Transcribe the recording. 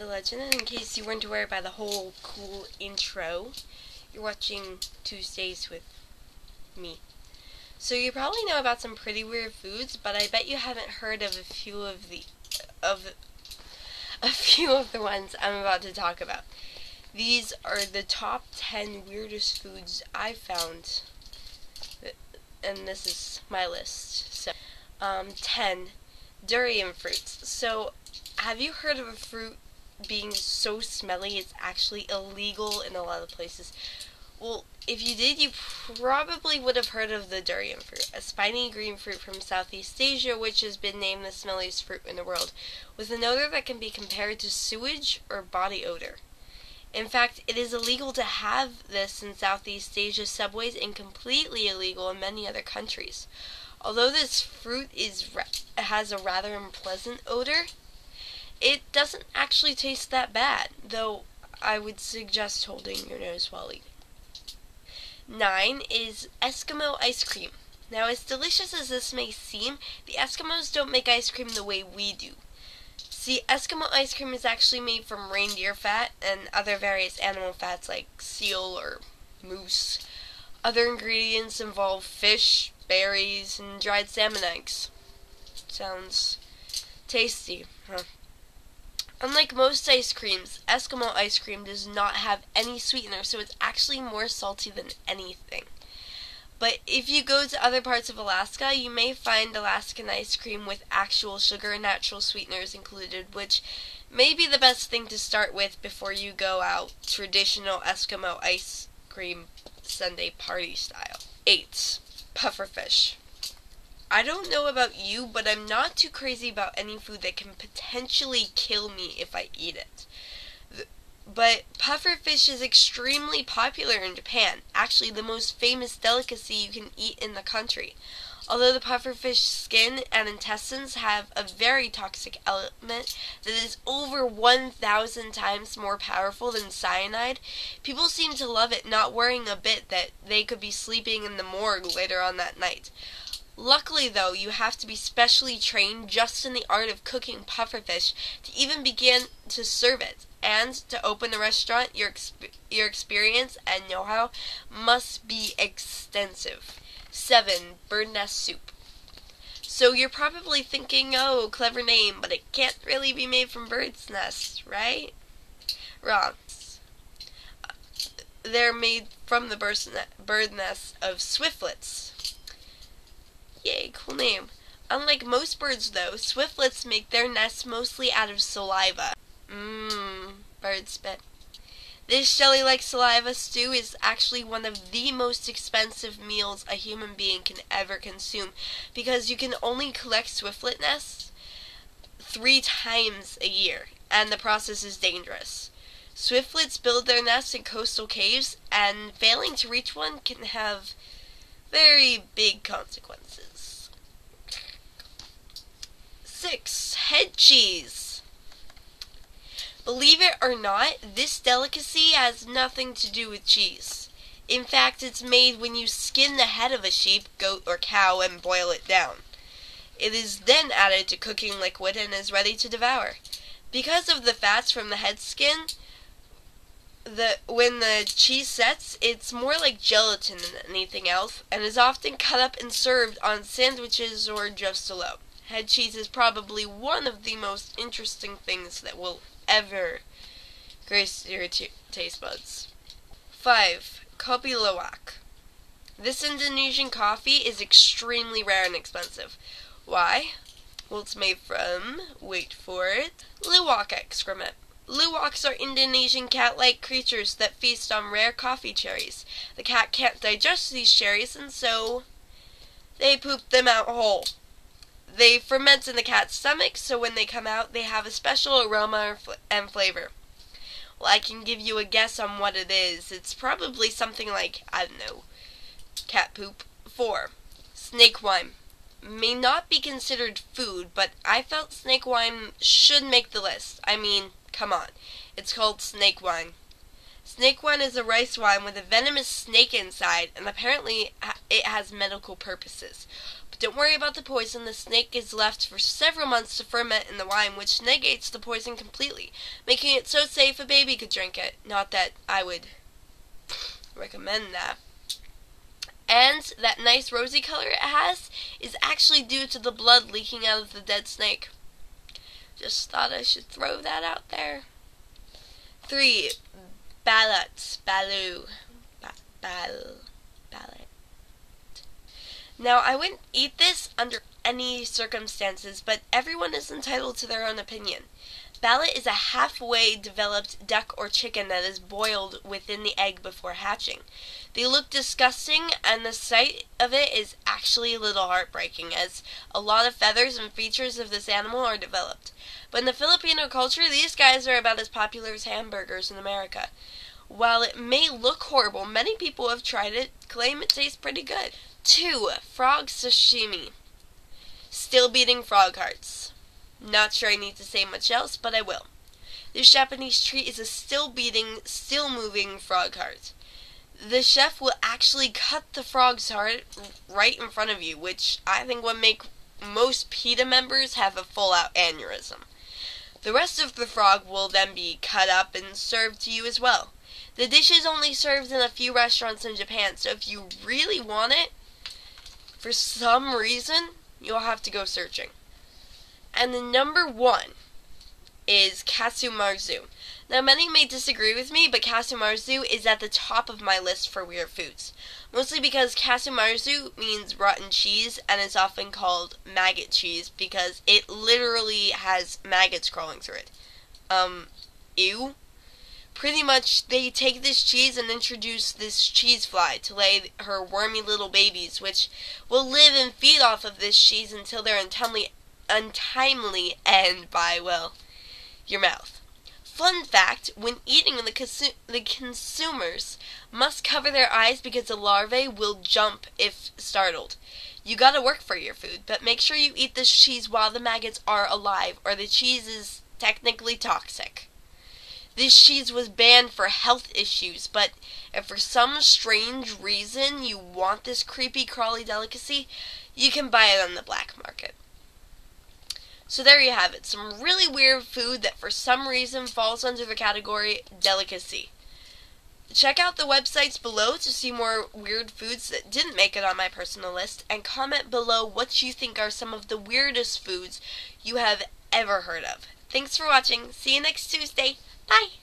I'm Legend, and in case you weren't aware by the whole cool intro, you're watching Tuesdays with me. So you probably know about some pretty weird foods, but I bet you haven't heard of a few of the of a few of the ones I'm about to talk about. These are the top 10 weirdest foods I found. And this is my list. So, um, 10 durian fruits. So, have you heard of a fruit being so smelly it's actually illegal in a lot of places? Well, if you did, you probably would have heard of the durian fruit, a spiny green fruit from Southeast Asia, which has been named the smelliest fruit in the world, with an odor that can be compared to sewage or body odor. In fact, it is illegal to have this in Southeast Asia subways and completely illegal in many other countries. Although this fruit is has a rather unpleasant odor, it doesn't actually taste that bad, though I would suggest holding your nose while eating. Nine is Eskimo ice cream. Now, as delicious as this may seem, the Eskimos don't make ice cream the way we do. See, Eskimo ice cream is actually made from reindeer fat and other various animal fats like seal or moose. Other ingredients involve fish, berries, and dried salmon eggs. Sounds tasty, huh? Unlike most ice creams, Eskimo ice cream does not have any sweetener, so it's actually more salty than anything. But if you go to other parts of Alaska, you may find Alaskan ice cream with actual sugar and natural sweeteners included, which may be the best thing to start with before you go out traditional Eskimo ice cream Sunday party style. 8. Pufferfish. I don't know about you, but I'm not too crazy about any food that can potentially kill me if I eat it. But pufferfish is extremely popular in Japan, actually the most famous delicacy you can eat in the country. Although the pufferfish skin and intestines have a very toxic element that is over 1,000 times more powerful than cyanide, people seem to love it, not worrying a bit that they could be sleeping in the morgue later on that night. Luckily, though, you have to be specially trained just in the art of cooking pufferfish to even begin to serve it. And to open a restaurant, your, exp- your experience and know how must be extensive. 7. Bird nest soup. So you're probably thinking, oh, clever name, but it can't really be made from bird's nests, right? Wrong. They're made from the bird nest of swiftlets Yay, cool name. Unlike most birds, though, swiftlets make their nests mostly out of saliva. Mmm, bird spit. This jelly like saliva stew is actually one of the most expensive meals a human being can ever consume because you can only collect swiftlet nests three times a year, and the process is dangerous. Swiftlets build their nests in coastal caves, and failing to reach one can have very big consequences. 6. Head cheese. Believe it or not, this delicacy has nothing to do with cheese. In fact, it's made when you skin the head of a sheep, goat, or cow and boil it down. It is then added to cooking liquid and is ready to devour. Because of the fats from the head skin, the when the cheese sets, it's more like gelatin than anything else, and is often cut up and served on sandwiches or just alone. Head cheese is probably one of the most interesting things that will ever grace your taste buds. 5. Kopi Luwak. This Indonesian coffee is extremely rare and expensive. Why? Well, it's made from, wait for it, luwak excrement. Luwaks are Indonesian cat-like creatures that feast on rare coffee cherries. The cat can't digest these cherries, and so they poop them out whole. They ferment in the cat's stomach, so when they come out, they have a special aroma and flavor. Well, I can give you a guess on what it is. It's probably something like, I don't know, cat poop. 4. Snake wine. May not be considered food, but I felt snake wine should make the list. I mean, come on. It's called snake wine. Snake wine is a rice wine with a venomous snake inside, and apparently it has medical purposes. But don't worry about the poison. The snake is left for several months to ferment in the wine, which negates the poison completely, making it so safe a baby could drink it. Not that I would recommend that. And that nice rosy color it has is actually due to the blood leaking out of the dead snake. Just thought I should throw that out there. Three, Ballot, Baloo, ba- Bal, Ballot. Now, I wouldn't eat this under any circumstances, but everyone is entitled to their own opinion. Balut is a halfway developed duck or chicken that is boiled within the egg before hatching. They look disgusting, and the sight of it is actually a little heartbreaking, as a lot of feathers and features of this animal are developed. But in the Filipino culture, these guys are about as popular as hamburgers in America. While it may look horrible, many people have tried it, claim it tastes pretty good. 2. Frog sashimi. Still beating frog hearts. Not sure I need to say much else, but I will. This Japanese treat is a still beating, still moving frog heart. The chef will actually cut the frog's heart right in front of you, which I think would make most PETA members have a full out aneurysm. The rest of the frog will then be cut up and served to you as well. The dish is only served in a few restaurants in Japan, so if you really want it, for some reason, you'll have to go searching. And the number one is Casu marzu. Now, many may disagree with me, but Casu marzu is at the top of my list for weird foods. Mostly because Casu marzu means rotten cheese and is often called maggot cheese because it literally has maggots crawling through it. Um, ew. Pretty much, they take this cheese and introduce this cheese fly to lay her wormy little babies, which will live and feed off of this cheese until they're untimely untimely end by, well, your mouth. Fun fact, when eating, the, consu- the consumers must cover their eyes because the larvae will jump if startled. You gotta work for your food, but make sure you eat this cheese while the maggots are alive, or the cheese is technically toxic. This cheese was banned for health issues, but if for some strange reason you want this creepy crawly delicacy, you can buy it on the black market. So there you have it. Some really weird food that for some reason falls under the category delicacy. Check out the websites below to see more weird foods that didn't make it on my personal list and comment below what you think are some of the weirdest foods you have ever heard of. Thanks for watching. See you next Tuesday. Bye.